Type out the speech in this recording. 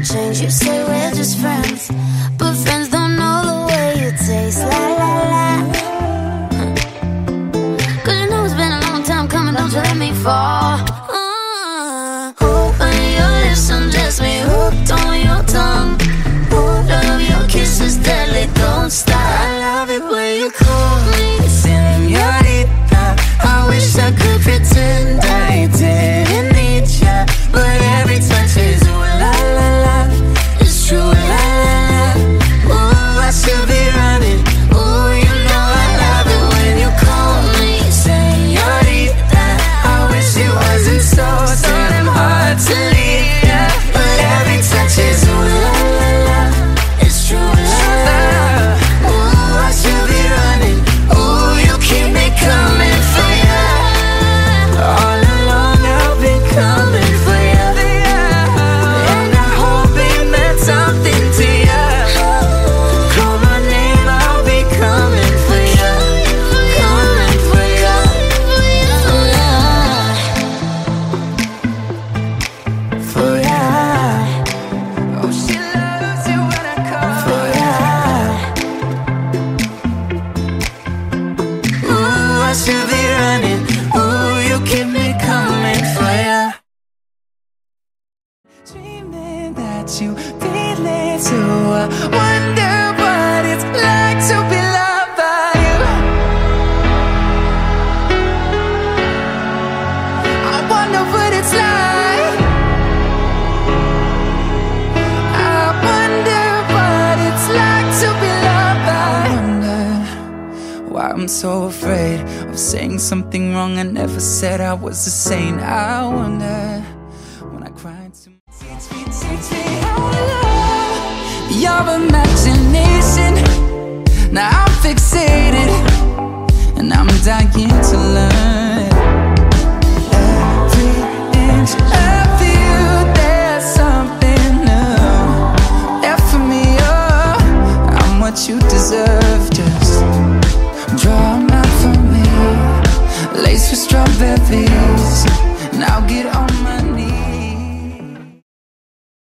won't change. You say we're just friends, but friends don't know the way you taste. La la la. Cause you know it's been a long time coming, don't you let me fall. that you delay to I wonder what it's like to be loved by you. I wonder what it's like. I wonder what it's like to be loved by I wonder why I'm so afraid of saying something wrong. I never said I was the same. I wonder your imagination, now I'm fixated, and I'm dying to learn. Every inch of you, there's something new. there for me, oh, I'm what you deserve. Just draw a map for me, lace with strawberry.